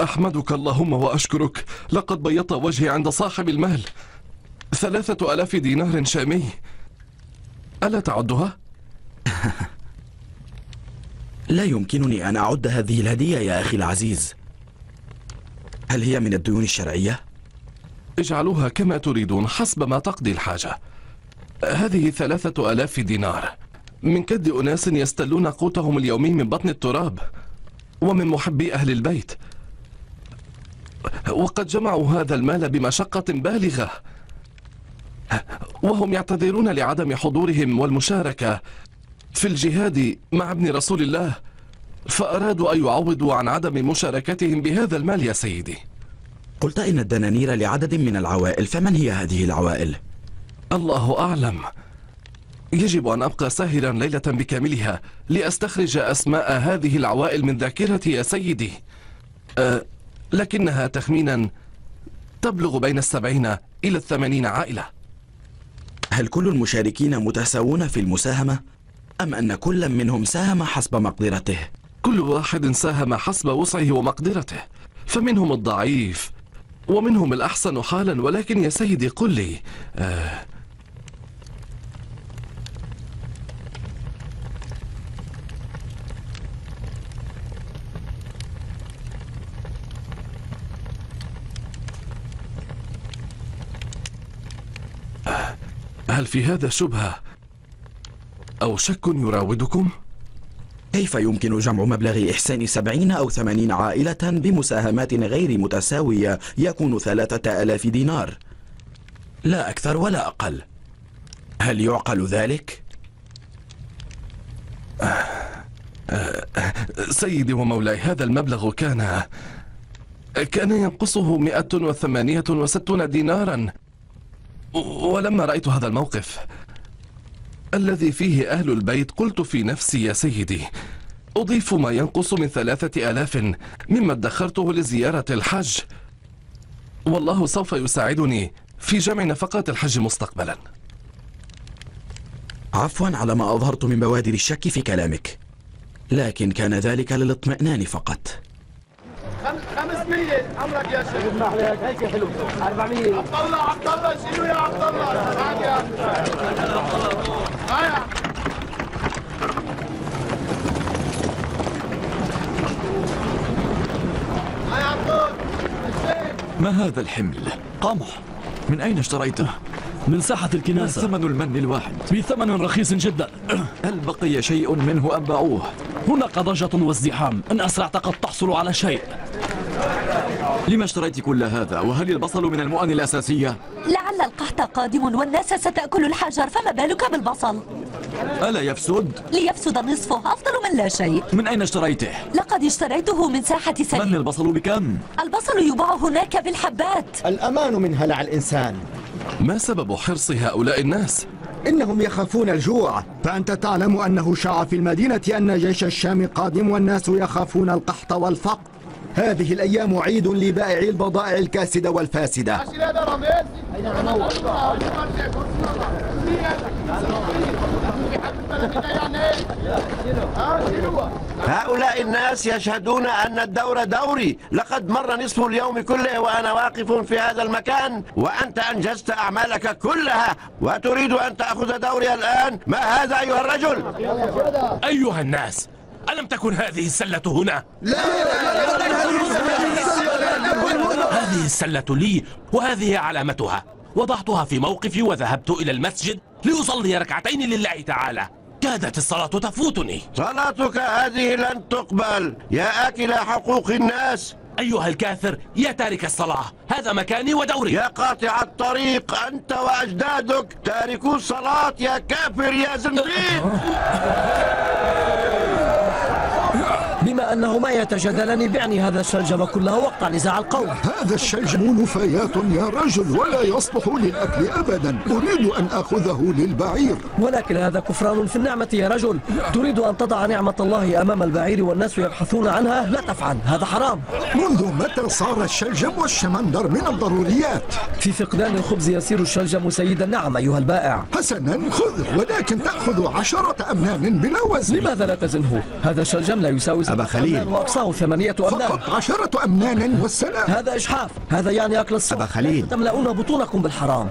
أحمدك اللهم وأشكرك. لقد بيضت وجهي عند صاحب المال. ثلاثة ألاف دينار شامي. ألا تعدها؟ لا يمكنني أن أعد هذه الهدية يا أخي العزيز. هل هي من الديون الشرعية؟ اجعلوها كما تريدون حسب ما تقضي الحاجة. هذه ثلاثة ألاف دينار. من كد أناس يستلون قوتهم اليومي من بطن التراب. ومن محبي أهل البيت. وقد جمعوا هذا المال بمشقة بالغة. وهم يعتذرون لعدم حضورهم والمشاركة في الجهاد مع ابن رسول الله فأرادوا أن يعوضوا عن عدم مشاركتهم بهذا المال يا سيدي. قلت إن الدنانير لعدد من العوائل فمن هي هذه العوائل؟ الله أعلم. يجب أن أبقى ساهرا ليلة بكاملها لأستخرج أسماء هذه العوائل من ذاكرتي يا سيدي. أه لكنها تخمينا تبلغ بين السبعين إلى الثمانين عائلة هل كل المشاركين متساوون في المساهمة؟ أم أن كل منهم ساهم حسب مقدرته؟ كل واحد ساهم حسب وسعه ومقدرته فمنهم الضعيف ومنهم الأحسن حالا ولكن يا سيدي قل لي آه هل في هذا شبهة أو شك يراودكم؟ كيف يمكن جمع مبلغ إحسان سبعين أو ثمانين عائلة بمساهمات غير متساوية يكون ثلاثة ألاف دينار؟ لا أكثر ولا أقل هل يعقل ذلك؟ سيدي ومولاي هذا المبلغ كان كان ينقصه مئة وثمانية وستون دينارا ولما رأيت هذا الموقف الذي فيه أهل البيت قلت في نفسي يا سيدي أضيف ما ينقص من ثلاثة آلاف مما ادخرته لزيارة الحج والله سوف يساعدني في جمع نفقات الحج مستقبلا. عفوا على ما أظهرت من بوادر الشك في كلامك لكن كان ذلك للاطمئنان فقط. 500 عمرك يا شيخ. اسمح لي هيك حلو. 400 عبد الله عبد الله شيلوا يا عبد الله. تعال يا عبد ما هذا الحمل؟ قمح من أين اشتريته؟ من ساحة الكناسة ثمن المن الواحد؟ بثمن رخيص جدا. هل بقي شيء منه أم باعوه؟ هناك ضجة وازدحام إن أسرعت قد تحصل على شيء لما اشتريت كل هذا؟ وهل البصل من المؤن الأساسية؟ لعل القحط قادم والناس ستأكل الحجر فما بالك بالبصل ألا يفسد؟ ليفسد نصفه أفضل من لا شيء من أين اشتريته؟ لقد اشتريته من ساحة من سليم البصل بكم؟ البصل يباع هناك بالحبات الأمان من هلع الإنسان ما سبب حرص هؤلاء الناس؟ إنهم يخافون الجوع. فأنت تعلم أنه شاع في المدينة أن جيش الشام قادم والناس يخافون القحط والفقر. هذه الأيام عيد لبائع البضائع الكاسدة والفاسدة. هؤلاء الناس يشهدون أن الدور دوري لقد مر نصف اليوم كله وأنا واقف في هذا المكان وأنت أنجزت أعمالك كلها وتريد أن تأخذ دوري الآن ما هذا أيها الرجل أيها الناس ألم تكن هذه السلة هنا؟ هذه السلة لي وهذه علامتها وضعتها في موقفي وذهبت إلى المسجد لأصلي ركعتين لله تعالى كادت الصلاة تفوتني. صلاتك هذه لن تقبل. يا آكل حقوق الناس. أيها الكافر يا تارك الصلاة. هذا مكاني ودوري. يا قاطع الطريق أنت وأجدادك. تاركو الصلاة يا كافر يا زنديق. بما أنه ما يتجادلني بعني هذا الشلجم كله وقع نزاع القوم. هذا الشلجم نفايات يا رجل ولا يصلح للأكل أبدا. أريد أن أخذه للبعير. ولكن هذا كفران في النعمة يا رجل. تريد أن تضع نعمة الله أمام البعير والناس يبحثون عنها؟ لا تفعل هذا حرام. منذ متى صار الشلجم والشمندر من الضروريات؟ في فقدان الخبز يصير الشلجم سيد النعم أيها البائع. حسنا خذه ولكن تأخذ عشرة أمنان بلا وزن. لماذا لا تزنه؟ هذا الشلجم لا يساوي أبا أمنان وأقصاه ثمانية أمنان فقط عشرة أمنان والسلام. هذا إجحاف هذا يعني أكل الصوت أبا خليل. تملؤون بطونكم بالحرام.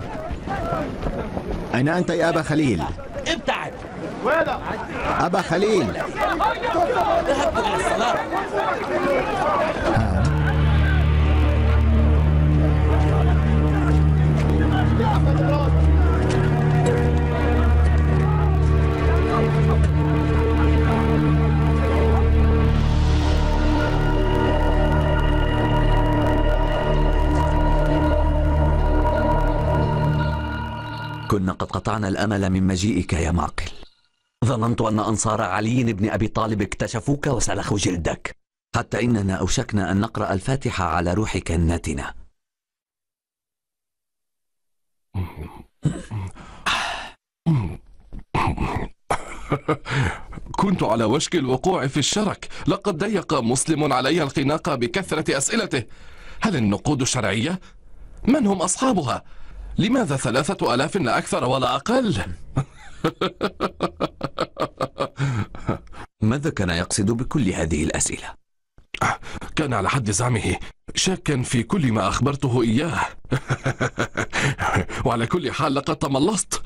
أين أنت يا أبا خليل؟ ابتعد. أبا خليل. ذهبت إلى الصلاة. كنا قد قطعنا الأمل من مجيئك يا معقل. ظننت أن أنصار علي بن أبي طالب اكتشفوك وسلخوا جلدك. حتى إننا أوشكنا أن نقرأ الفاتحة على روحك الناتنة كنت على وشك الوقوع في الشرك. لقد ضيق مسلم علي الخناق بكثرة أسئلته. هل النقود شرعية؟ من هم أصحابها؟ لماذا ثلاثة ألاف لا أكثر ولا أقل؟ ماذا كان يقصد بكل هذه الأسئلة؟ كان على حد زعمه شاكا في كل ما أخبرته إياه وعلى كل حال لقد تملصت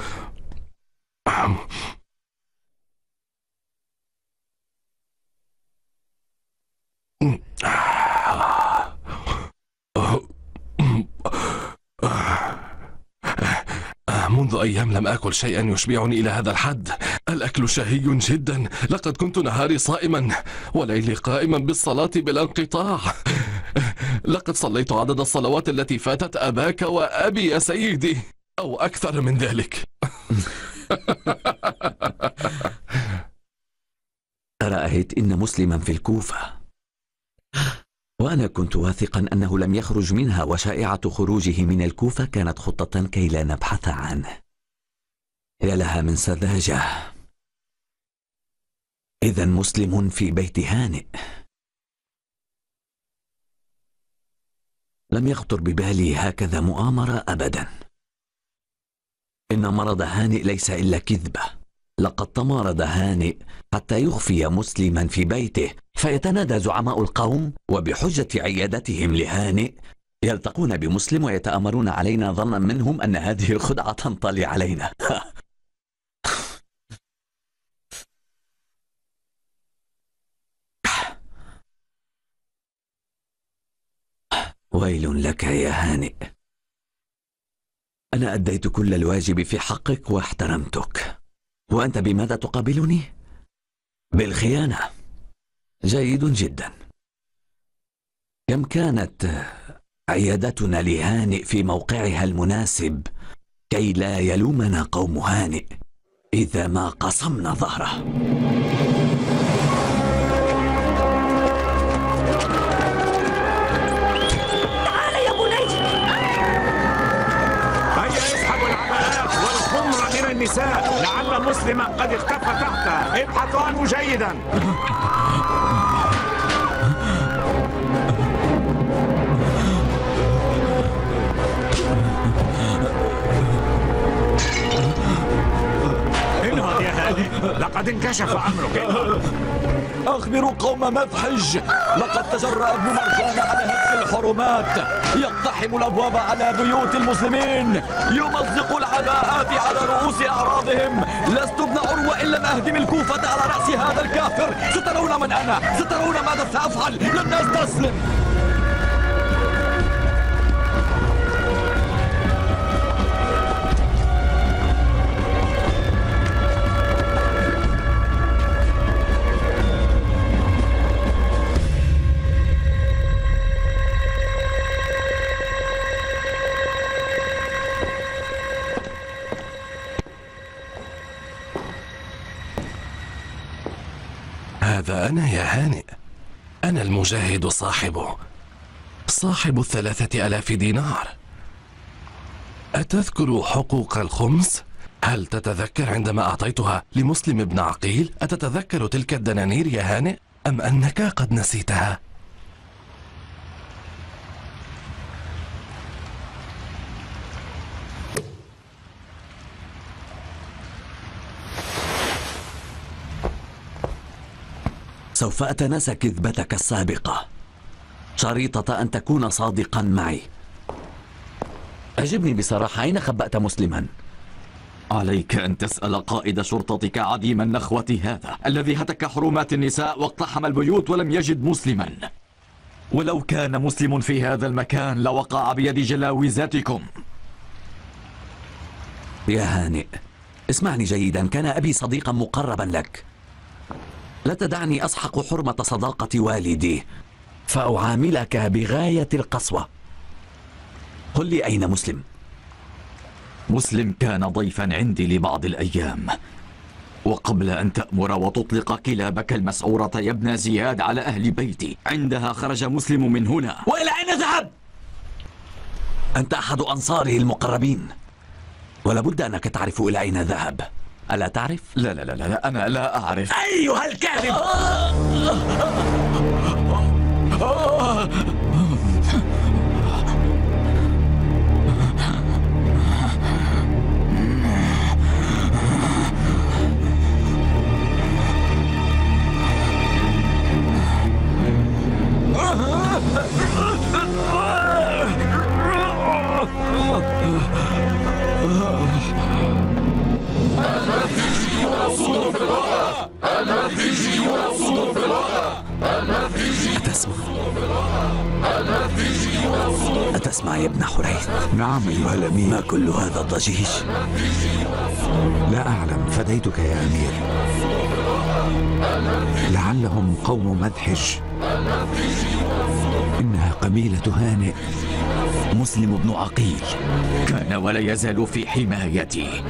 منذ أيام لم آكل شيئا يشبعني إلى هذا الحد. الأكل شهي جدا. لقد كنت نهاري صائما وليلي قائما بالصلاة بلا انقطاع. لقد صليت عدد الصلوات التي فاتت أباك وأبي يا سيدي أو أكثر من ذلك. رأيت إن مسلما في الكوفة؟ وأنا كنت واثقا أنه لم يخرج منها وشائعة خروجه من الكوفة كانت خطة كي لا نبحث عنه. يا لها من سذاجة. إذا مسلم في بيت هانئ. لم يخطر ببالي هكذا مؤامرة أبدا. إن مرض هانئ ليس إلا كذبة. لقد تمارض هانئ حتى يخفي مسلما في بيته فيتنادى زعماء القوم وبحجة عيادتهم لهانئ يلتقون بمسلم ويتآمرون علينا ظنا منهم أن هذه الخدعة تنطلي علينا. ويل لك يا هانئ. أنا أديت كل الواجب في حقك واحترمتك. وأنت بماذا تقابلني؟ بالخيانة. جيد جدا. كم كانت عيادتنا لهانئ في موقعها المناسب كي لا يلومنا قوم هانئ إذا ما قصمنا ظهره؟ النساء لعل مسلما قد اختفى تحتها ابحثوا عنه جيدا. انهض يا هادي. لقد انكشف أمرك. أخبروا قوم مفحج لقد تجرأ ابن مرجان على هتك الحرمات يقتحم الأبواب على بيوت المسلمين يمزق العباءات على رؤوس أعراضهم لست ابن عروة إن لم أهدم الكوفة على رأس هذا الكافر سترون من أنا سترون ماذا سأفعل لن أستسلم هذا أنا يا هانئ أنا المجاهد صاحبه صاحب الثلاثة ألاف دينار أتذكر حقوق الخمس؟ هل تتذكر عندما أعطيتها لمسلم بن عقيل؟ أتتذكر تلك الدنانير يا هانئ؟ أم أنك قد نسيتها؟ سوف أتناسى كذبتك السابقة. شريطة أن تكون صادقا معي. أجبني بصراحة أين خبأت مسلما؟ عليك أن تسأل قائد شرطتك عديم النخوة هذا الذي هتك حرمات النساء واقتحم البيوت ولم يجد مسلما. ولو كان مسلم في هذا المكان لوقع بيد جلاوزاتكم. يا هانئ اسمعني جيدا كان أبي صديقا مقربا لك. لا تدعني أسحق حرمة صداقة والدي فأعاملك بغاية القسوة. قل لي أين مسلم؟ مسلم كان ضيفا عندي لبعض الأيام. وقبل أن تأمر وتطلق كلابك المسعورة يا ابن زياد على أهل بيتي عندها خرج مسلم من هنا. وإلى أين ذهب؟ أنت أحد أنصاره المقربين ولابد أنك تعرف إلى أين ذهب. ألا تعرف؟ لا لا لا لا أنا لا أعرف أيها الكاذب هذا الضجيج؟ لا أعلم فديتك يا أمير. لعلهم قوم مدحج إنها قبيلة هانئ مسلم بن عقيل. كان ولا يزال في حمايتي.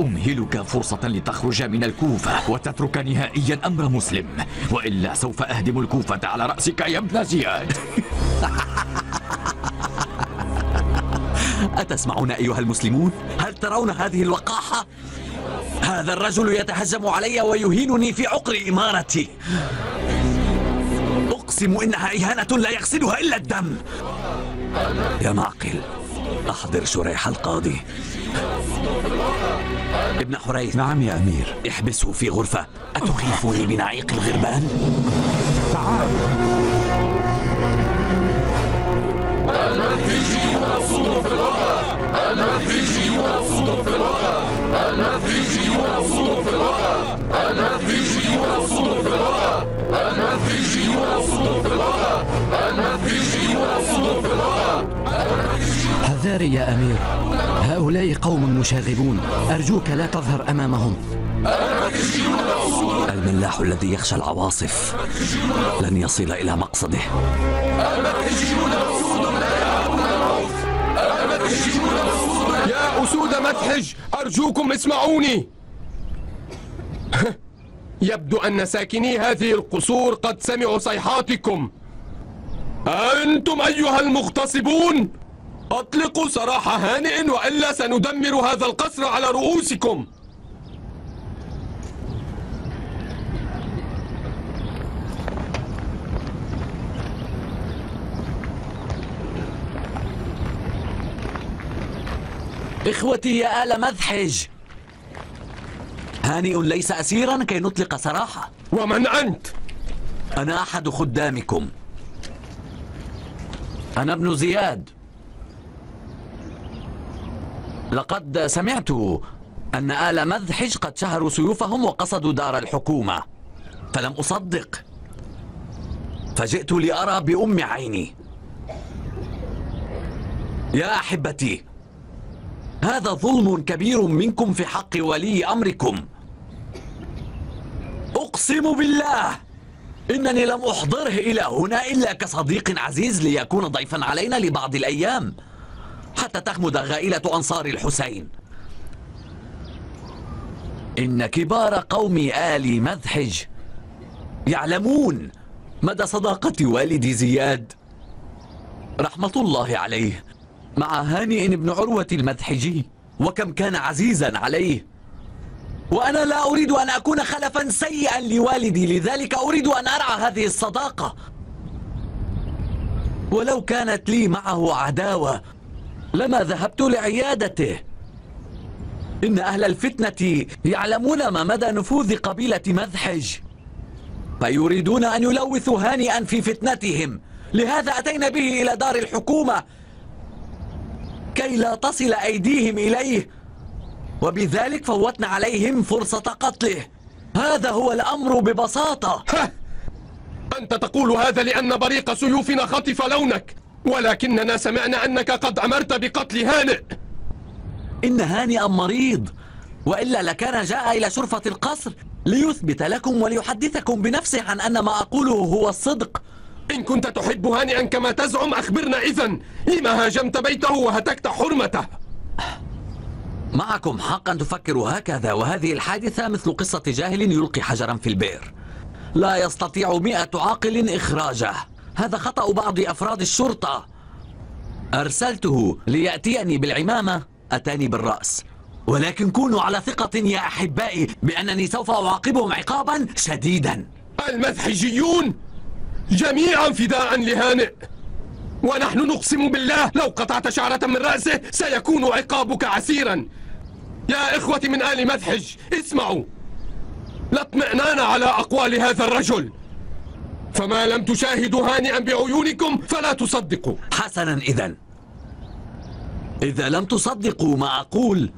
أمهلك فرصة لتخرج من الكوفة وتترك نهائيا أمر مسلم. وإلا سوف أهدم الكوفة على رأسك يا ابن زياد أتسمعون أيها المسلمون؟ هل ترون هذه الوقاحة؟ هذا الرجل يتهجم علي ويهينني في عقر إمارتي. أقسم إنها إهانة لا يغسلها إلا الدم. يا معقل أحضر شريح القاضي. ابن حريث. نعم يا أمير. احبسه في غرفة. أتخيفني بنعيق الغربان؟ تعال. في في حذاري يا أمير هؤلاء قوم مشاغبون أرجوك لا تظهر أمامهم. الملاح الذي يخشى العواصف لن يصل إلى مقصده. يا أسود مدحج أرجوكم اسمعوني. يبدو أن ساكني هذه القصور قد سمعوا صيحاتكم. أنتم أيها المغتصبون؟ أطلقوا سراح هانئ وإلا سندمر هذا القصر على رؤوسكم. إخوتي يا آل مذحج هانئ ليس أسيرا كي نطلق سراحة. ومن أنت؟ أنا أحد خدامكم. أنا ابن زياد. لقد سمعت أن آل مذحج قد شهروا سيوفهم وقصدوا دار الحكومة. فلم أصدق. فجئت لأرى بأم عيني. يا أحبتي هذا ظلم كبير منكم في حق ولي أمركم. أقسم بالله إنني لم أحضره إلى هنا إلا كصديق عزيز ليكون ضيفا علينا لبعض الأيام حتى تخمد غائلة أنصار الحسين. إن كبار قوم آل مذحج يعلمون مدى صداقة والدي زياد. رحمة الله عليه. مع هانئ بن عروة المذحجي وكم كان عزيزا عليه. وأنا لا أريد أن أكون خلفا سيئا لوالدي لذلك أريد أن أرعى هذه الصداقة. ولو كانت لي معه عداوة لما ذهبت لعيادته. إن أهل الفتنة يعلمون ما مدى نفوذ قبيلة مذحج فيريدون أن يلوثوا هانئا في فتنتهم. لهذا أتينا به إلى دار الحكومة كي لا تصل أيديهم إليه. وبذلك فوتنا عليهم فرصة قتله. هذا هو الأمر ببساطة. أنت تقول هذا لأن بريق سيوفنا خطف لونك. ولكننا سمعنا أنك قد أمرت بقتل هانئ. إن هانئا مريض. وإلا لكان جاء إلى شرفة القصر ليثبت لكم وليحدثكم بنفسه عن أن ما أقوله هو الصدق. إن كنت تحب هانئا كما تزعم أخبرنا إذن لما هاجمت بيته وهتكت حرمته. معكم حق أن تفكروا هكذا وهذه الحادثة مثل قصة جاهل يلقي حجرا في البئر. لا يستطيع مئة عاقل إخراجه. هذا خطأ بعض أفراد الشرطة. أرسلته ليأتيني بالعمامة أتاني بالرأس. ولكن كونوا على ثقة يا أحبائي بأنني سوف أعاقبهم عقابا شديدا. المذحجيون جميعا فداء لهانئ. ونحن نقسم بالله لو قطعت شعرة من رأسه سيكون عقابك عسيرا. يا إخوة من آل مذحج اسمعوا. لا اطمئنان على أقوال هذا الرجل. فما لم تشاهدوا هانئا بعيونكم فلا تصدقوا. حسنا إذا إذا لم تصدقوا ما أقول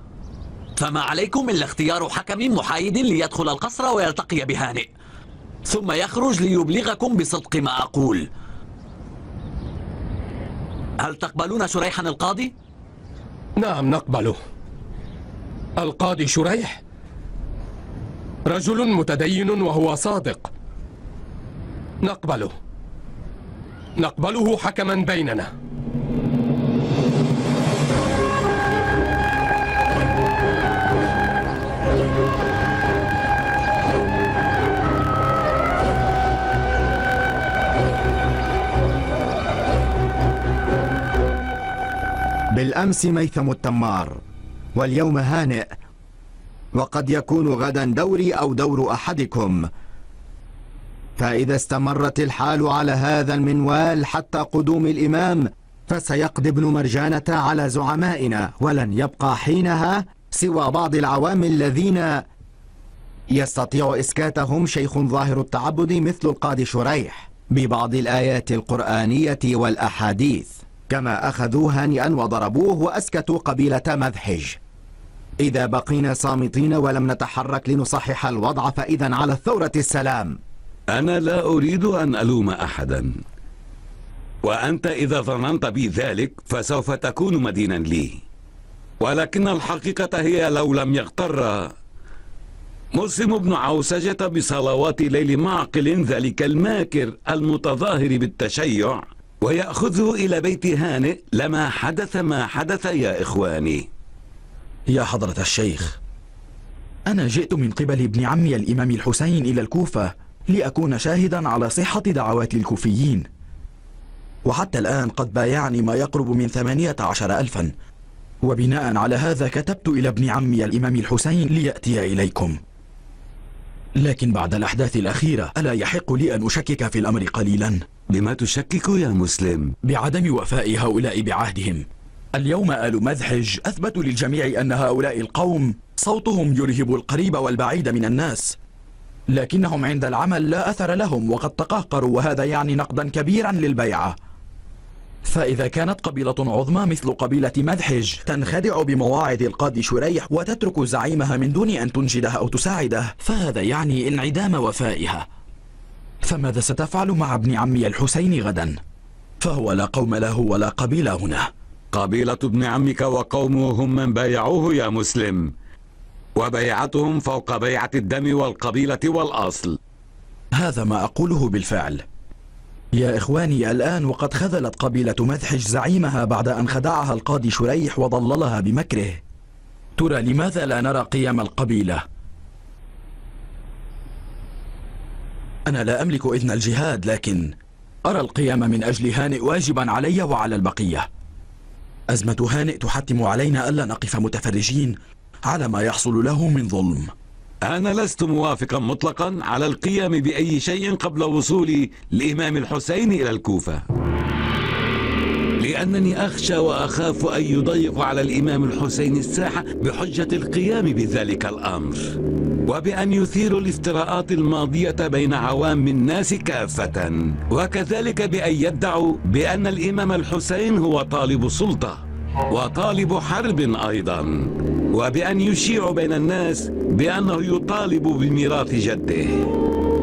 فما عليكم إلا اختيار حكم محايد ليدخل القصر ويلتقي بهانئ. ثم يخرج ليبلغكم بصدق ما أقول. هل تقبلون شريحا القاضي؟ نعم نقبله القاضي شريح؟ رجل متدين وهو صادق. نقبله نقبله حكما بيننا. بالأمس ميثم التمار واليوم هانئ وقد يكون غدا دوري أو دور أحدكم. فإذا استمرت الحال على هذا المنوال حتى قدوم الإمام فسيقضي ابن مرجانة على زعمائنا ولن يبقى حينها سوى بعض العوام الذين يستطيع إسكاتهم شيخ ظاهر التعبد مثل القاضي شريح ببعض الآيات القرآنية والأحاديث. كما أخذوا هانئا وضربوه وأسكتوا قبيلة مذحج. إذا بقينا صامتين ولم نتحرك لنصحح الوضع فإذا على الثورة السلام. أنا لا أريد أن ألوم أحدا. وأنت إذا ظننت بي ذلك فسوف تكون مدينا لي. ولكن الحقيقة هي لو لم يغتر. مسلم بن عوسجة بصلوات ليل معقل ذلك الماكر المتظاهر بالتشيع. ويأخذه إلى بيت هانئ لما حدث ما حدث يا إخواني. يا حضرة الشيخ أنا جئت من قبل ابن عمي الإمام الحسين إلى الكوفة لأكون شاهدا على صحة دعوات الكوفيين. وحتى الآن قد بايعني ما يقرب من ثمانية عشر ألفا. وبناء على هذا كتبت إلى ابن عمي الإمام الحسين ليأتي إليكم. لكن بعد الأحداث الأخيرة ألا يحق لي أن أشكك في الأمر قليلا؟ بما تشكك يا مسلم. بعدم وفاء هؤلاء بعهدهم. اليوم آل مذحج أثبتوا للجميع أن هؤلاء القوم صوتهم يرهب القريب والبعيد من الناس. لكنهم عند العمل لا أثر لهم وقد تقهقروا وهذا يعني نقدا كبيرا للبيعة. فإذا كانت قبيلة عظمى مثل قبيلة مذحج تنخدع بمواعظ القاضي شريح وتترك زعيمها من دون أن تنجده أو تساعده فهذا يعني انعدام وفائها. فماذا ستفعل مع ابن عمي الحسين غدا؟ فهو لا قوم له ولا قبيلة هنا. قبيلة ابن عمك وقومه هم من بايعوه يا مسلم وبيعتهم فوق بيعة الدم والقبيلة والأصل. هذا ما أقوله بالفعل. يا إخواني الآن وقد خذلت قبيلة مذحج زعيمها بعد أن خدعها القاضي شريح وضللها بمكره. ترى لماذا لا نرى قيام القبيلة؟ أنا لا أملك إذن الجهاد لكن أرى القيام من أجل هانئ واجبا علي وعلى البقية. أزمة هانئ تحتم علينا ألا نقف متفرجين على ما يحصل له من ظلم. أنا لست موافقا مطلقا على القيام بأي شيء قبل وصول الإمام الحسين إلى الكوفة. لأنني أخشى وأخاف أن يضيق على الإمام الحسين الساحة بحجة القيام بذلك الأمر وبأن يثيروا الافتراءات الماضية بين عوام الناس كافة. وكذلك بأن يدعوا بأن الإمام الحسين هو طالب سلطة. وطالب حرب أيضا وبأن يشيعوا بين الناس بأنه يطالب بميراث جده.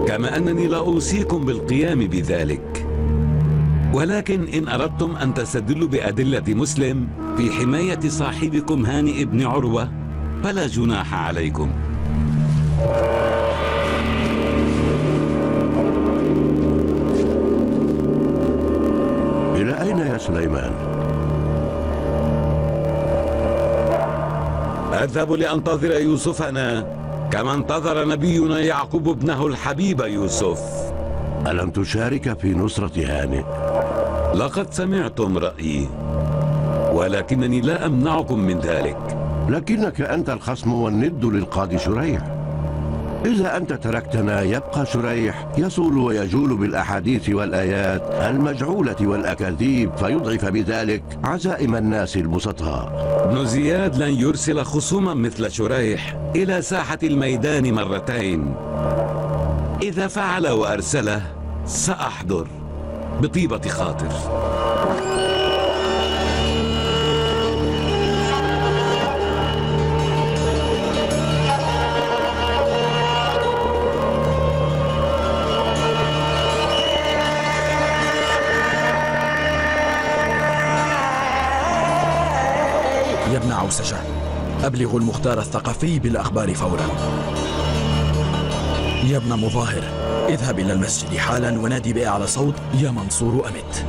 كما أنني لا أوصيكم بالقيام بذلك. ولكن إن أردتم أن تستدلوا بأدلة مسلم في حماية صاحبكم هانئ بن عروة فلا جناح عليكم. إلى أين يا سليمان؟ أذهب لأنتظر يوسفنا كما انتظر نبينا يعقوب ابنه الحبيب يوسف. ألم تشارك في نصرة هانئ؟ لقد سمعتم رأيي ولكنني لا أمنعكم من ذلك. لكنك أنت الخصم والند للقاضي شريح. إذا أنت تركتنا يبقى شريح. يصول ويجول بالأحاديث والآيات المجعولة والأكاذيب فيضعف بذلك عزائم الناس البسطاء. ابن زياد لن يرسل خصوما مثل شريح إلى ساحة الميدان مرتين. إذا فعل وأرسله سأحضر بطيبة خاطر. عوسجة أبلغ المختار الثقفي بالأخبار فورا. يا ابن مظاهر اذهب إلى المسجد حالا ونادي بأعلى صوت يا منصور أمت.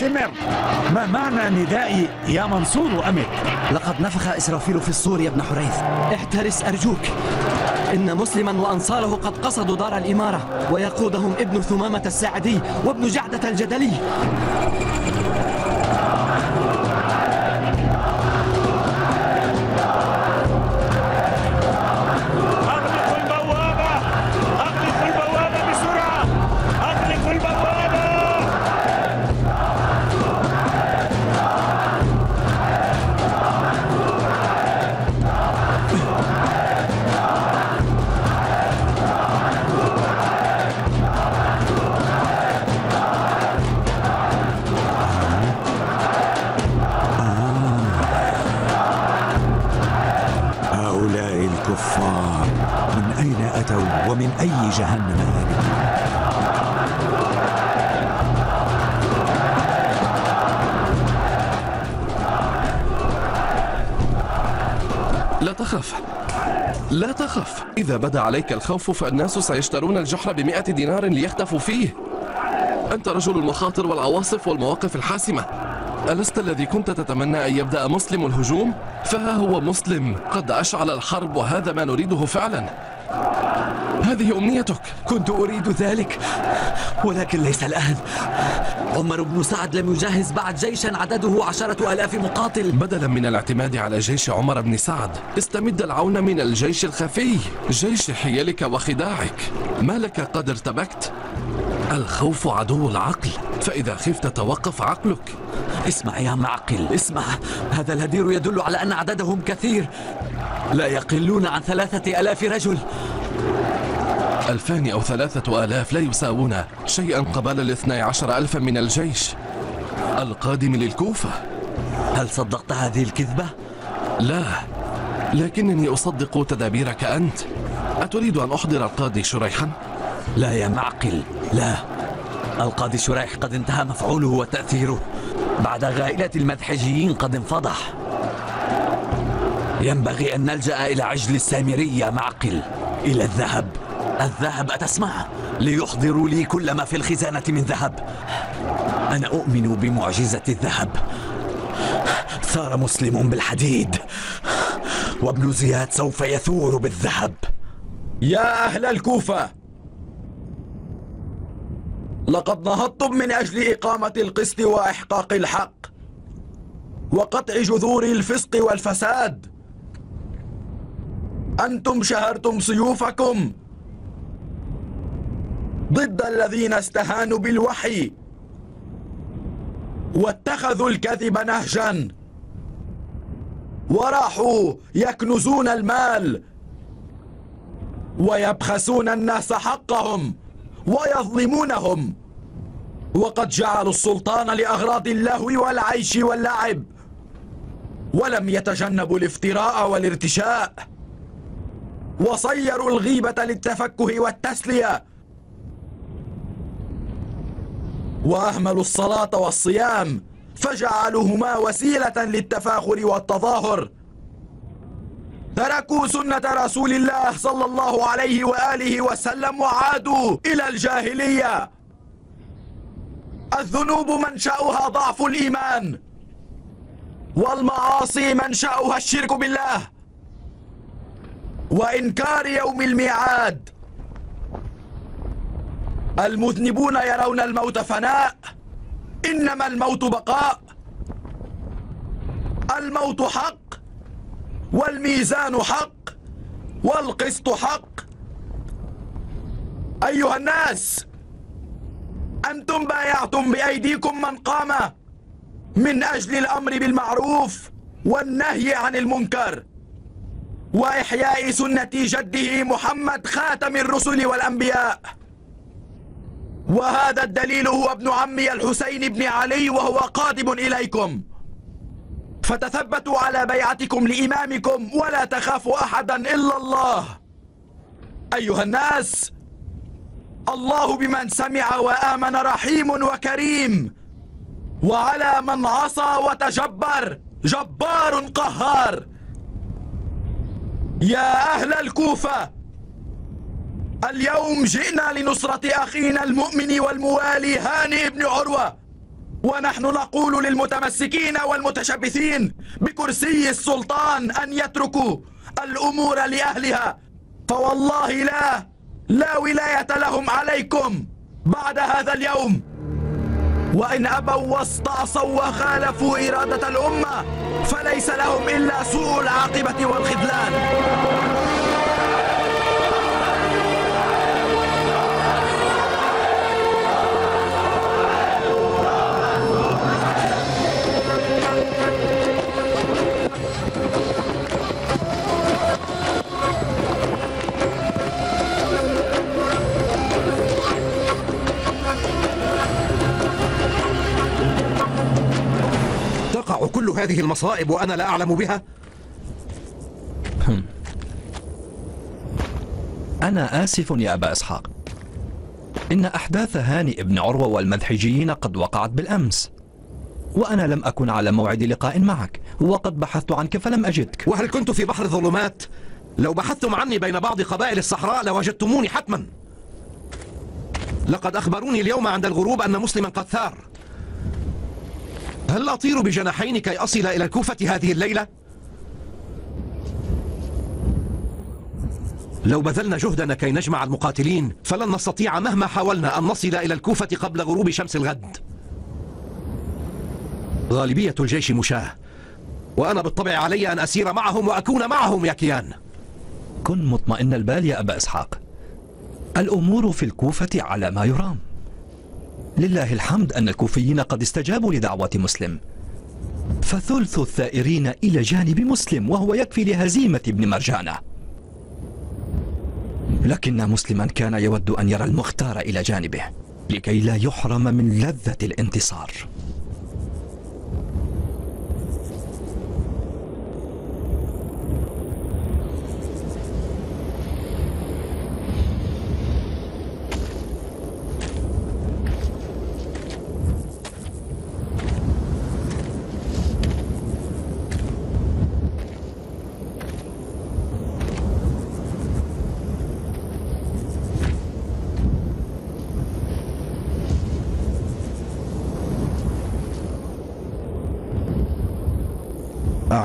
شمر؟ ما معنى ندائي يا منصور أمت؟ لقد نفخ إسرافيل في الصور يا ابن حريث احترس أرجوك إن مسلما وأنصاره قد قصدوا دار الإمارة ويقودهم ابن ثمامة الساعدي وابن جعدة الجدلي تخف إذا بدا عليك الخوف فالناس سيشترون الجحر بمئة دينار ليختفوا فيه. أنت رجل المخاطر والعواصف والمواقف الحاسمة. ألست الذي كنت تتمنى أن يبدأ مسلم الهجوم؟ فها هو مسلم. قد أشعل الحرب وهذا ما نريده فعلا. هذه أمنيتك. كنت أريد ذلك ولكن ليس الآن. عمر بن سعد لم يجهز بعد جيشا عدده عشرة ألاف مقاتل. بدلا من الاعتماد على جيش عمر بن سعد استمد العون من الجيش الخفي جيش حيلك وخداعك. ما لك قد ارتبكت؟ الخوف عدو العقل. فإذا خفت توقف عقلك. اسمع يا معقل اسمع. هذا الهدير يدل على أن عددهم 'هم كثير. لا يقلون عن ثلاثة ألاف رجل. ألفان أو ثلاثة آلاف لا يساوون شيئا قبل الاثني عشر ألفا من الجيش القادم للكوفة. هل صدقت هذه الكذبة؟ لا لكنني أصدق تدابيرك أنت. أتريد أن أحضر القاضي شريحا؟ لا يا معقل لا. القاضي شريح قد انتهى مفعوله وتأثيره. بعد غائلة المدحجيين قد انفضح. ينبغي أن نلجأ إلى عجل السامري يا معقل إلى الذهب. الذهب أتسمع؟ ليحضروا لي كل ما في الخزانة من ذهب. أنا أؤمن بمعجزة الذهب. ثار مسلم بالحديد. وابن زياد سوف يثور بالذهب. يا أهل الكوفة! لقد نهضتم من أجل إقامة القسط وإحقاق الحق وقطع جذور الفسق والفساد. أنتم شهرتم سيوفكم ضد الذين استهانوا بالوحي واتخذوا الكذب نهجا وراحوا يكنزون المال ويبخسون الناس حقهم ويظلمونهم. وقد جعلوا السلطان لأغراض اللهو والعيش واللعب ولم يتجنبوا الافتراء والارتشاء. وصيروا الغيبة للتفكه والتسلية. وأهملوا الصلاة والصيام فجعلوهما وسيلة للتفاخر والتظاهر. تركوا سنة رسول الله صلى الله عليه وآله وسلم وعادوا إلى الجاهلية. الذنوب منشأها ضعف الإيمان والمعاصي منشأها الشرك بالله. وإنكار يوم الميعاد. المذنبون يرون الموت فناء. إنما الموت بقاء. الموت حق. والميزان حق. والقسط حق. أيها الناس أنتم بايعتم بأيديكم من قام من أجل الأمر بالمعروف والنهي عن المنكر. وإحياء سنة جده محمد خاتم الرسل والأنبياء. وهذا الدليل هو ابن عمي الحسين بن علي وهو قادم إليكم. فتثبتوا على بيعتكم لإمامكم ولا تخافوا أحدا إلا الله. أيها الناس الله بمن سمع وآمن رحيم وكريم وعلى من عصى وتجبر جبار قهار. يا أهل الكوفة اليوم جئنا لنصرة أخينا المؤمن والموالي هاني بن عروة ونحن نقول للمتمسكين والمتشبثين بكرسي السلطان أن يتركوا الأمور لأهلها. فوالله لا لا ولاية لهم عليكم بعد هذا اليوم. وإن أبوا واستعصوا وخالفوا إرادة الأمة فليس لهم إلا سوء العاقبة والخذلان. كل هذه المصائب وأنا لا أعلم بها؟ أنا آسف يا أبا إسحاق. إن أحداث هانئ بن عروة والمدحجيين قد وقعت بالأمس. وأنا لم أكن على موعد لقاء معك وقد بحثت عنك فلم أجدك. وهل كنت في بحر الظلمات؟ لو بحثتم عني بين بعض قبائل الصحراء لوجدتموني حتما. لقد أخبروني اليوم عند الغروب أن مسلما قد ثار. هل أطير بجناحين كي أصل إلى الكوفة هذه الليلة؟ لو بذلنا جهدنا كي نجمع المقاتلين فلن نستطيع مهما حاولنا أن نصل إلى الكوفة قبل غروب شمس الغد. غالبية الجيش مشاة وأنا بالطبع علي أن أسير معهم وأكون معهم يا كيان. كن مطمئن البال يا أبا إسحاق. الأمور في الكوفة على ما يرام. لله الحمد أن الكوفيين قد استجابوا لدعوة مسلم. فثلث الثائرين إلى جانب مسلم وهو يكفي لهزيمة ابن مرجانة. لكن مسلما كان يود أن يرى المختار إلى جانبه لكي لا يحرم من لذة الانتصار.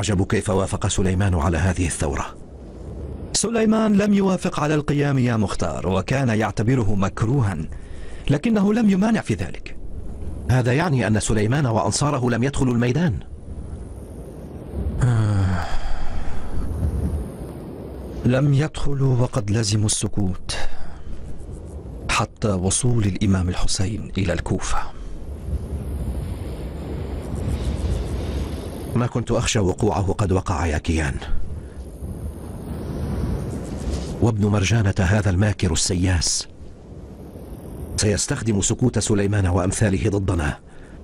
أعجب كيف وافق سليمان على هذه الثورة. سليمان لم يوافق على القيام يا مختار وكان يعتبره مكروها لكنه لم يمانع في ذلك. هذا يعني أن سليمان وأنصاره لم يدخلوا الميدان. آه. لم يدخلوا وقد لزموا السكوت حتى وصول الإمام الحسين إلى الكوفة. ما كنت أخشى وقوعه قد وقع يا كيان. وابن مرجانة هذا الماكر السياس. سيستخدم سكوت سليمان وأمثاله ضدنا.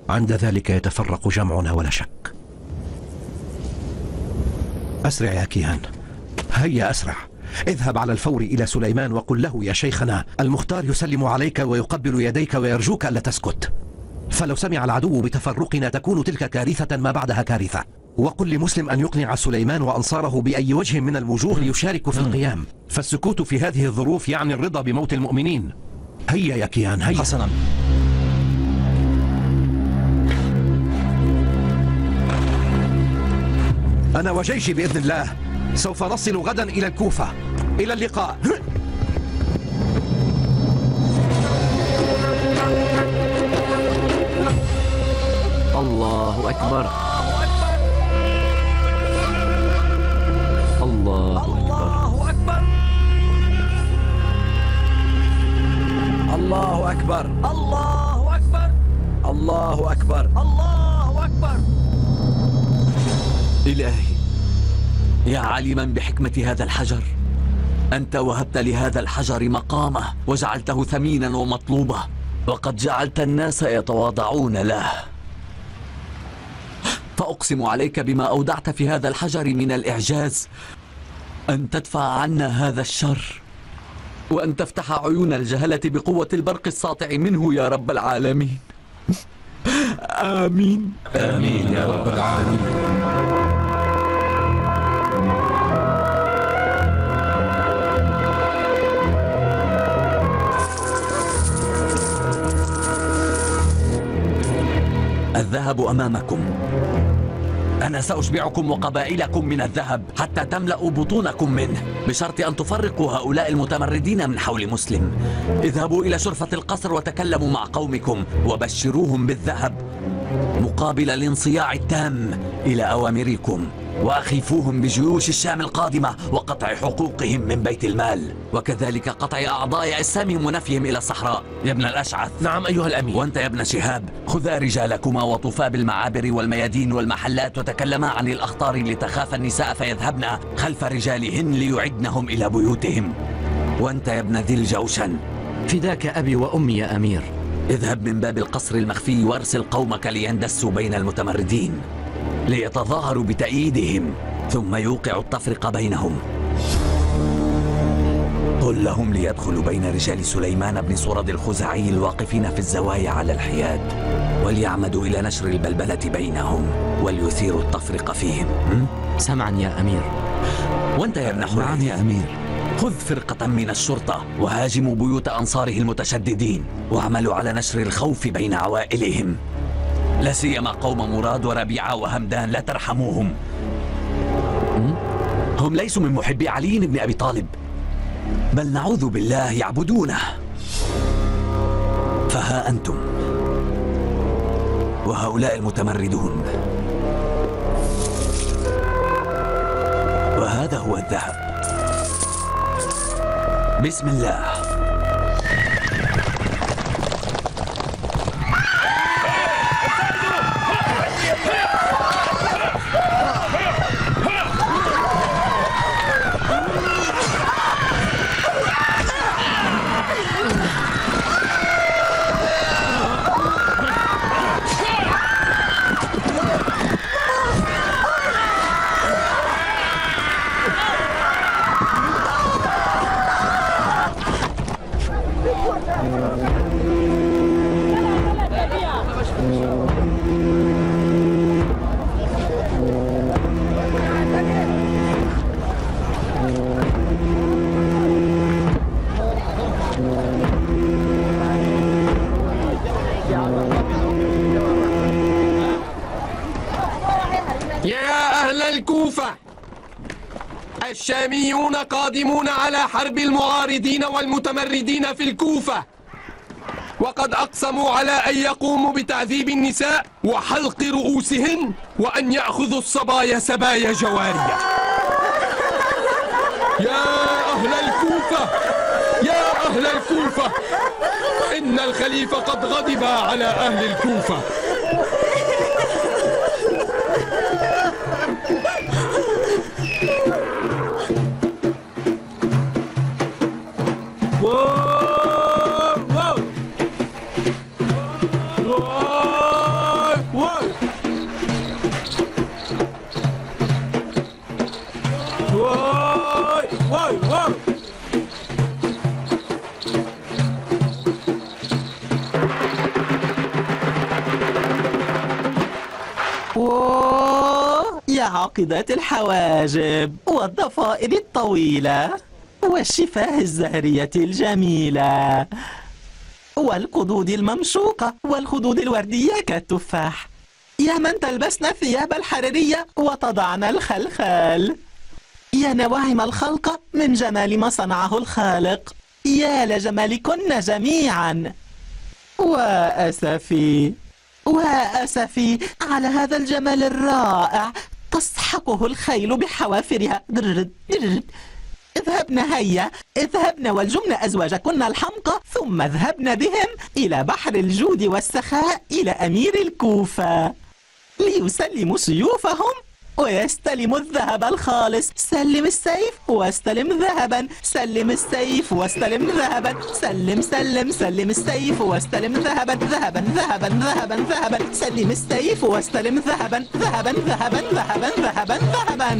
عند ذلك يتفرق جمعنا ولا شك. أسرع يا كيان. هيا أسرع. اذهب على الفور إلى سليمان وقل له يا شيخنا المختار يسلم عليك ويقبل يديك ويرجوك ألا تسكت. فلو سمع العدو بتفرقنا تكون تلك كارثة ما بعدها كارثة. وقل لمسلم أن يقنع سليمان وأنصاره بأي وجه من الوجوه ليشاركوا في القيام. فالسكوت في هذه الظروف يعني الرضا بموت المؤمنين. هيا يا كيان هيا. حسنا. أنا وجيشي بإذن الله سوف نصل غدا إلى الكوفة. إلى اللقاء. الله أكبر. الله أكبر. الله أكبر. الله أكبر. الله أكبر. الله أكبر. إلهي يا عالما بحكمة هذا الحجر. أنت وهبت لهذا الحجر مقامه وجعلته ثمينا ومطلوبا. وقد جعلت الناس يتواضعون له. فأقسم عليك بما أودعت في هذا الحجر من الإعجاز أن تدفع عنا هذا الشر وأن تفتح عيون الجهلة بقوة البرق الساطع منه يا رب العالمين. آمين. آمين يا رب العالمين. الذهب أمامكم. أنا سأشبعكم وقبائلكم من الذهب حتى تملأوا بطونكم منه بشرط أن تفرقوا هؤلاء المتمردين من حول مسلم. اذهبوا إلى شرفة القصر وتكلموا مع قومكم وبشروهم بالذهب مقابل الانصياع التام إلى أوامركم. وأخيفوهم بجيوش الشام القادمة وقطع حقوقهم من بيت المال. وكذلك قطع أعضاء أجسامهم ونفيهم إلى الصحراء. يا ابن الأشعث. نعم أيها الأمير. وأنت يا ابن شهاب خذا رجالكما وطوفا بالمعابر والميادين والمحلات وتكلما عن الأخطار لتخاف النساء فيذهبن خلف رجالهن ليعدنهم إلى بيوتهم. وأنت يا ابن ذي الجوشن. فداك أبي وأمي يا أمير. اذهب من باب القصر المخفي وارسل قومك ليندسوا بين المتمردين. ليتظاهروا بتأييدهم ثم يوقعوا التفرقة بينهم. قل لهم ليدخلوا بين رجال سليمان بن صرد الخزاعي الواقفين في الزوايا على الحياد وليعمدوا إلى نشر البلبلة بينهم وليثيروا التفرقة فيهم. سمعا يا أمير. وأنت يا ابن حريث؟ نعم يا أمير. خذ فرقة من الشرطة وهاجموا بيوت أنصاره المتشددين واعملوا على نشر الخوف بين عوائلهم. لا سيما قوم مراد وربيعة وهمدان لا ترحموهم. هم ليسوا من محبي علي بن أبي طالب بل نعوذ بالله يعبدونه. فها أنتم. وهؤلاء المتمردون. وهذا هو الذهب. بسم الله. حرب المعارضين والمتمردين في الكوفة. وقد أقسموا على أن يقوموا بتعذيب النساء وحلق رؤوسهن وأن يأخذوا الصبايا سبايا جوارية. يا أهل الكوفة يا أهل الكوفة إن الخليفة قد غضب على أهل الكوفة. عاقدات الحواجب والضفائر الطويلة والشفاه الزهرية الجميلة والقدود الممشوقة والخدود الوردية كالتفاح. يا من تلبسن الثياب الحريرية وتضعن الخلخال يا نواعم الخلق من جمال ما صنعه الخالق. يا لجمالكن جميعا. وأسفي وأسفي على هذا الجمال الرائع تسحقه الخيل بحوافرها. درد درد اذهبن هيا اذهبن والجمن أزواجكن الحمقى ثم اذهبن بهم إلى بحر الجود والسخاء إلى أمير الكوفة. ليسلموا سيوفهم ويستلم الذهب الخالص. سلم السيف واستلم ذهبا. سلم السيف واستلم ذهبا. سلم سلم سلم السيف واستلم ذهبا. ذهبا ذهبا ذهبا ذهبا. سلم السيف واستلم ذهبا. ذهبا ذهبا ذهبا ذهبا ذهبا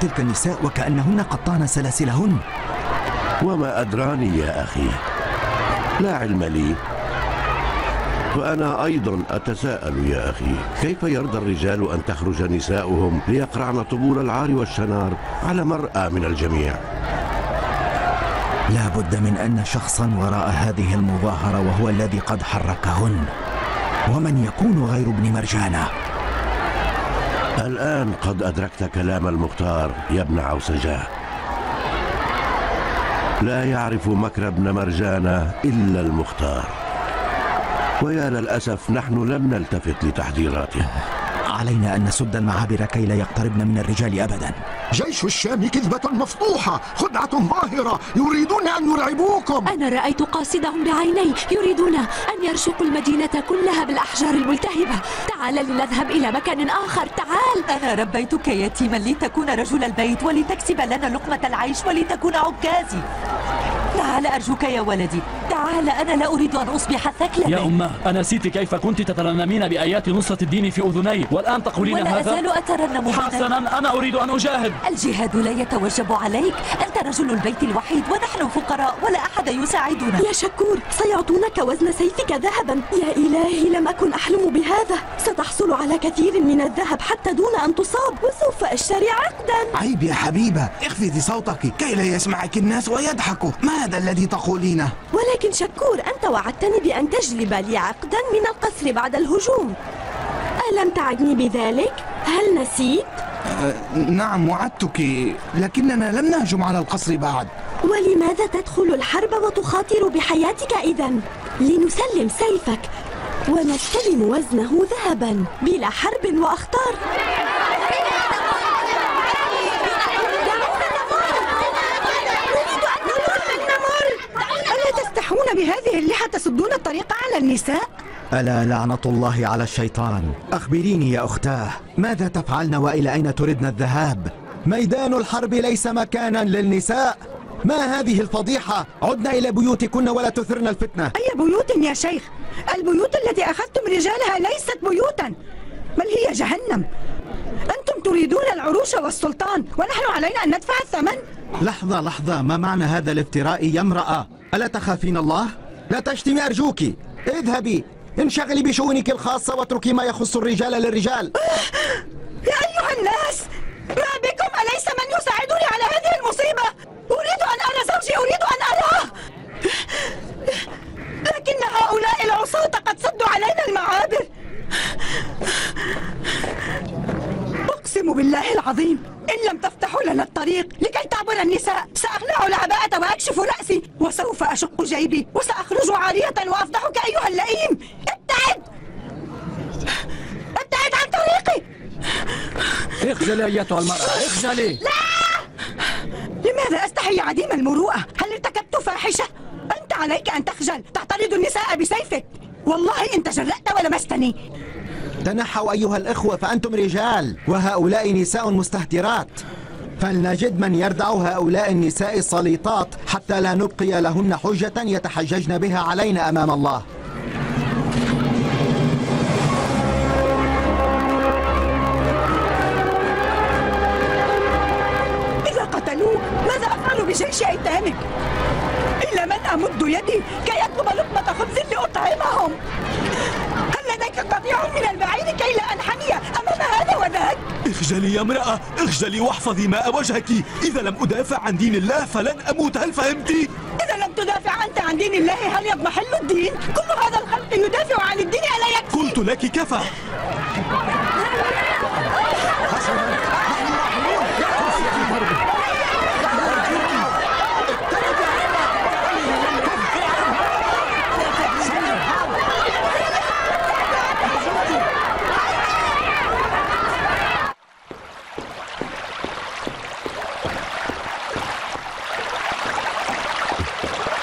تلك النساء وكأنهن قطعن سلاسلهن. وما أدراني يا أخي. لا علم لي. وأنا أيضا أتساءل يا أخي. كيف يرضى الرجال أن تخرج نساؤهم ليقرعن طبول العار والشنار على مرأى من الجميع؟ لا بد من أن شخصا وراء هذه المظاهرة وهو الذي قد حركهن. ومن يكون غير ابن مرجانة؟ الآن قد أدركت كلام المختار يا ابن عوسجاه لا يعرف مكر ابن مرجانة إلا المختار. ويا للأسف نحن لم نلتفت لتحذيراته. علينا أن نسد المعابر كي لا يقتربن من الرجال أبدا. جيش الشام كذبة مفضوحة خدعة ظاهرة يريدون أن يرعبوكم. أنا رأيت قاصدهم بعيني يريدون أن يرشقوا المدينة كلها بالأحجار الملتهبة. تعال لنذهب إلى مكان آخر تعال. أنا ربيتك يتيما لتكون رجل البيت ولتكسب لنا لقمة العيش ولتكون عكازي. تعال أرجوك يا ولدي تعال أنا لا أريد أن أصبح ثكلا. يا أمة أنسيت كيف كنت تترنمين بآيات نصرة الدين في أذني. والآن تقولين ولا هذا؟ أزال أترنم. حسنا أنا أريد أن أجاهد. الجهاد لا يتوجب عليك. أنت رجل البيت الوحيد ونحن فقراء ولا أحد يساعدنا. يا شكور سيعطونك وزن سيفك ذهبا. يا إلهي لم أكن أحلم بهذا. ستحصل على كثير من الذهب حتى دون أن تصاب وسوف أشتري عقدا. عيب يا حبيبة. اخفضي صوتك كي لا يسمعك الناس ويضحكوا. ما هذا الذي تقولينه؟ ولكن شكور أنت وعدتني بأن تجلب لي عقدا من القصر بعد الهجوم ألم تعدني بذلك؟ هل نسيت؟ أه نعم وعدتك لكننا لم نهجم على القصر بعد ولماذا تدخل الحرب وتخاطر بحياتك إذا؟ لنسلم سيفك ونستلم وزنه ذهبا بلا حرب وأخطار تستحون بهذه اللحى تسدون الطريق على النساء؟ ألا لعنة الله على الشيطان. أخبريني يا أختاه ماذا تفعلن وإلى أين تردن الذهاب؟ ميدان الحرب ليس مكانا للنساء. ما هذه الفضيحة؟ عدنا إلى بيوتكن ولا تثرن الفتنة. أي بيوت يا شيخ؟ البيوت التي أخذتم رجالها ليست بيوتا. بل هي جهنم. أنتم تريدون العروش والسلطان ونحن علينا أن ندفع الثمن؟ لحظة لحظة ما معنى هذا الافتراء يا امرأة؟ ألا تخافين الله؟ لا تشتمي أرجوك. اذهبي. انشغلي بشؤونك الخاصة واتركي ما يخص الرجال للرجال. يا أيها الناس ما بكم؟ أليس من يساعدني على هذه المصيبة؟ أريد أن أرى زوجي أريد أن أراه. لكن هؤلاء العصاة قد سدوا علينا المعابر. أقسم بالله العظيم إن لم تفتحوا لنا الطريق لكي تعبر النساء سأخلع العباءة وأكشف رأسي وسوف أشق جيبي وسأخرج عارية وأفضحك أيها اللئيم. ابتعد! ابتعد عن طريقي! اخجلي أيتها المرأة اخجلي! لا! لماذا أستحي عديم المروءة؟ هل ارتكبت فاحشة؟ أنت عليك أن تخجل تعترض النساء بسيفك. والله إن تجرأت ولمستني. تنحوا أيها الإخوة فأنتم رجال وهؤلاء نساء مستهترات. فلنجد من يردع هؤلاء النساء السليطات حتى لا نبقي لهن حجة يتحججن بها علينا أمام الله إذا قتلوك ماذا أفعل بجيش أيتامك؟ إلا من أمد يدي كي أطلب لقمة خبز لأطعمهم هل لديك قطيع من البعير كي لا أنحني أمام هذا وذاك؟ اخجلي يا امرأة اخجلي واحفظي ماء وجهك إذا لم أدافع عن دين الله فلن أموت هل فهمت؟ إذا لم تدافع أنت عن دين الله هل يضمحل الدين؟ كل هذا الخلق يدافع عن الدين ألا يكفي؟ قلت لك كفى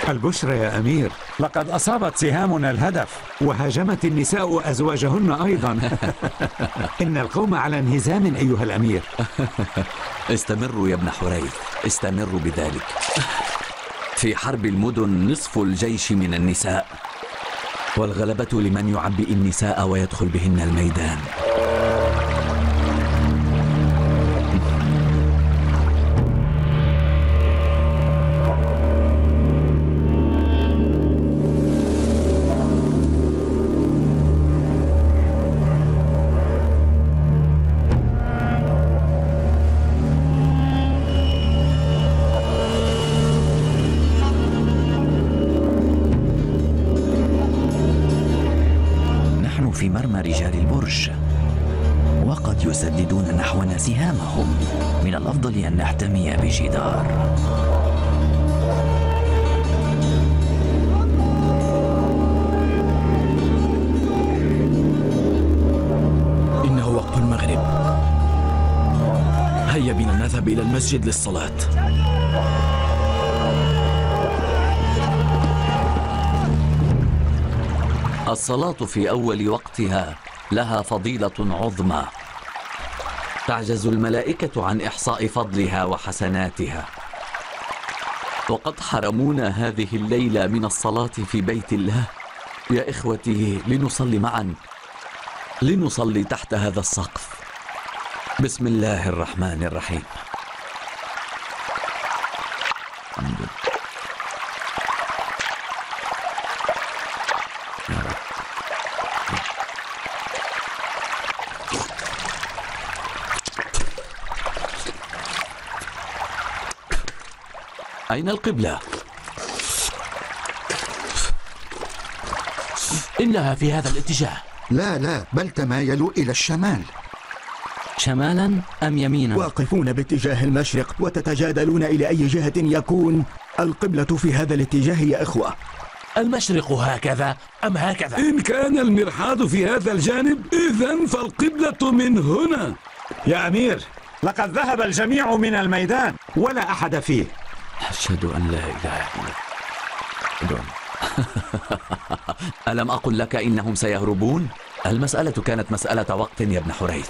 البشرى يا أمير. لقد أصابت سهامنا الهدف. وهاجمت النساء أزواجهن أيضا. إن القوم على انهزام أيها الأمير. استمروا يا ابن حريث. استمروا بذلك. في حرب المدن نصف الجيش من النساء. والغلبة لمن يعبئ النساء ويدخل بهن الميدان. للصلاة. الصلاة في أول وقتها لها فضيلة عظمى. تعجز الملائكة عن إحصاء فضلها وحسناتها. وقد حرمونا هذه الليلة من الصلاة في بيت الله. يا إخوتي لنصلي معا. لنصلي تحت هذا السقف. بسم الله الرحمن الرحيم. أين القبلة؟ إنها في هذا الاتجاه. لا لا بل تمايلوا إلى الشمال. شمالا أم يمينا؟ واقفون باتجاه المشرق وتتجادلون إلى أي جهة يكون القبلة في هذا الاتجاه يا إخوة المشرق هكذا أم هكذا؟ إن كان المرحاض في هذا الجانب إذا فالقبلة من هنا يا أمير لقد ذهب الجميع من الميدان ولا أحد فيه أشهد أن لا إله إلا الله ألم أقل لك إنهم سيهربون؟ المسألة كانت مسألة وقت يا ابن حريث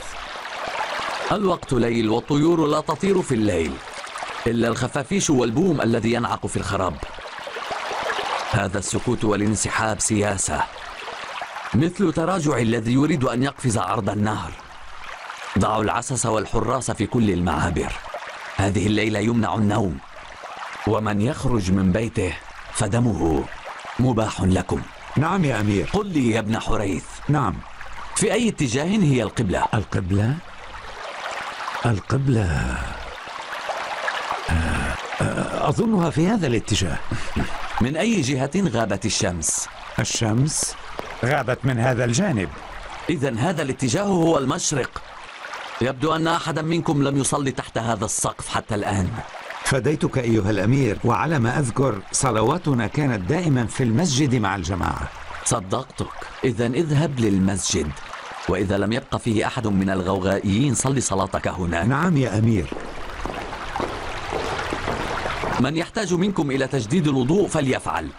الوقت ليل والطيور لا تطير في الليل إلا الخفافيش والبوم الذي ينعق في الخراب. هذا السكوت والانسحاب سياسة. مثل تراجع الذي يريد أن يقفز عرض النهر. ضعوا العسس والحراس في كل المعابر. هذه الليلة يمنع النوم. ومن يخرج من بيته فدمه مباح لكم. نعم يا أمير. قل لي يا ابن حريث. نعم. في أي اتجاه هي القبلة؟ القبلة؟ القبلة آه، آه، أظنها في هذا الاتجاه. من أي جهة غابت الشمس؟ الشمس غابت من هذا الجانب. إذا هذا الاتجاه هو المشرق. يبدو أن أحدا منكم لم يصلي تحت هذا السقف حتى الآن. فديتك أيها الأمير وعلى ما أذكر صلواتنا كانت دائما في المسجد مع الجماعة. صدقتك. إذا اذهب للمسجد. وإذا لم يبق فيه أحد من الغوغائيين صل صلاتك هناك نعم يا أمير. من يحتاج منكم إلى تجديد الوضوء فليفعل.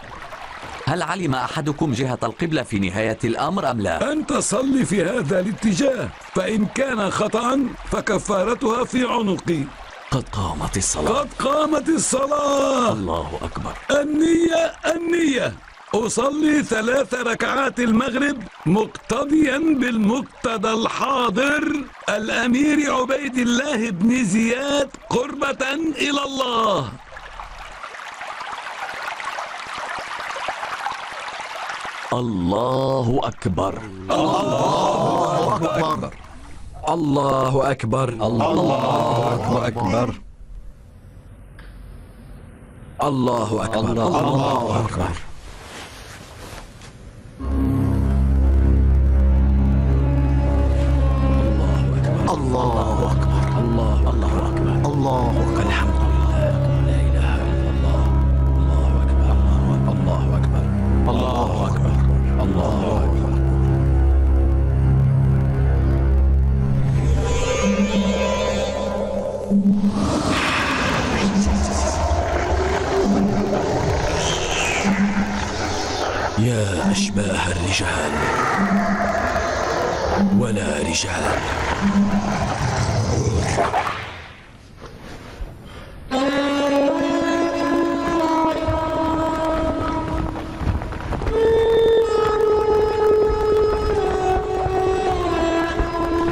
هل علم أحدكم جهة القبلة في نهاية الأمر أم لا؟ أنت صل في هذا الاتجاه فإن كان خطأ فكفارتها في عنقي. قد قامت الصلاة. قد قامت الصلاة. الله أكبر. النية النية. أصلي ثلاث ركعات المغرب مقتديا بالمقتدى الحاضر الأمير عبيد الله بن زياد قربة إلى الله. الله أكبر. الله أكبر. الله أكبر. الله أكبر. الله أكبر. الله أكبر الله أكبر الله الله أكبر الله أكبر الحمد لا إله إلا الله الله أكبر الله أكبر الله أكبر أشباه الرجال. ولا رجال.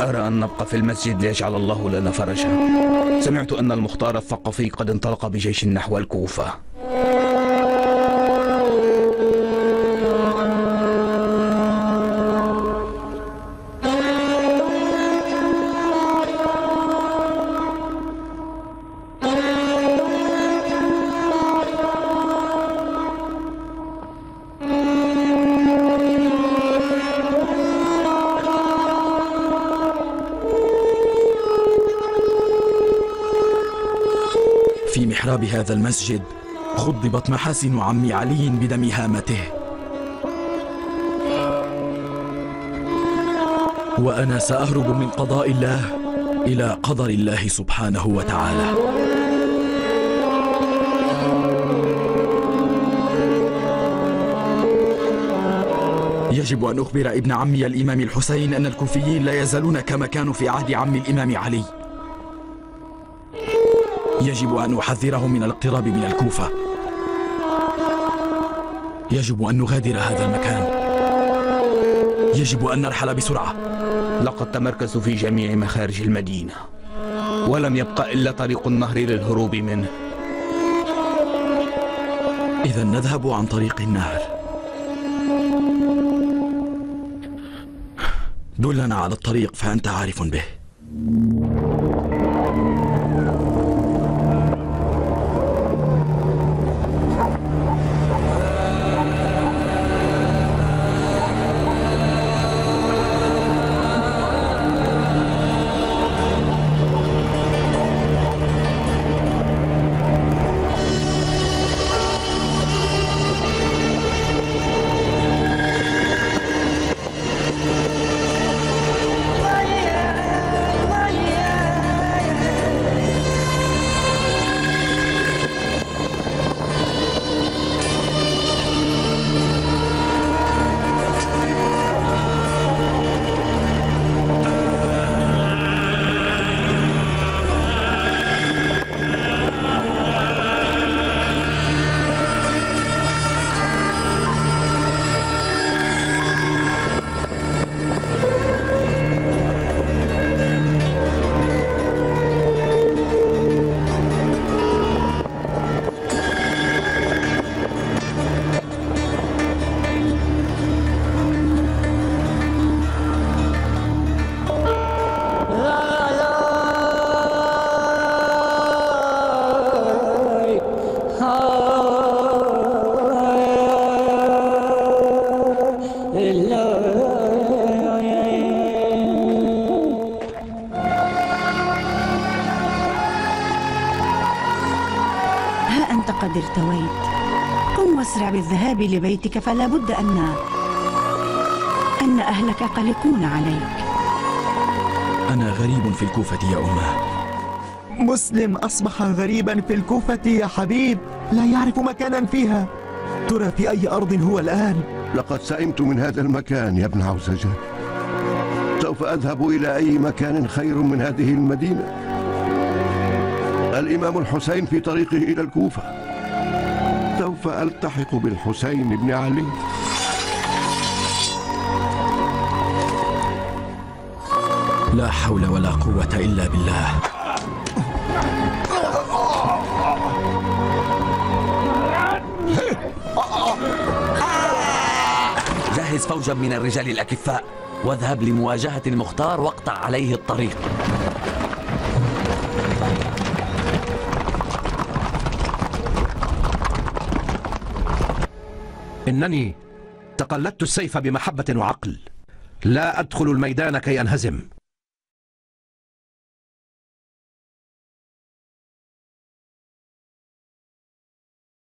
أرى أن نبقى في المسجد ليجعل الله لنا فرجا. سمعت أن المختار الثقفي قد انطلق بجيش نحو الكوفة. هذا المسجد خضبت محاسن عم علي بدم هامته. وأنا سأهرب من قضاء الله إلى قدر الله سبحانه وتعالى. يجب أن أخبر ابن عمي الإمام الحسين أن الكوفيين لا يزالون كما كانوا في عهد عم الإمام علي. يجب أن أحذرهم من الاقتراب من الكوفة. يجب أن نغادر هذا المكان. يجب أن نرحل بسرعة. لقد تمركزوا في جميع مخارج المدينة ولم يبقى إلا طريق النهر للهروب منه. إذا نذهب عن طريق النهر. دلنا على الطريق فأنت عارف به. قد ارتويت قم واسرع بالذهاب لبيتك فلا بد أن أن أهلك قلقون عليك. أنا غريب في الكوفة يا أمة. مسلم أصبح غريبا في الكوفة يا حبيب لا يعرف مكانا فيها. ترى في أي أرض هو الآن؟ لقد سئمت من هذا المكان يا ابن عوزجة. سوف أذهب إلى أي مكان خير من هذه المدينة. الإمام الحسين في طريقه إلى الكوفة. سوف ألتحق بالحسين بن علي. لا حول ولا قوة إلا بالله. جهز فوجا من الرجال الأكفاء واذهب لمواجهة المختار واقطع عليه الطريق. إنني تقلدت السيف بمحبة وعقل. لا أدخل الميدان كي أنهزم.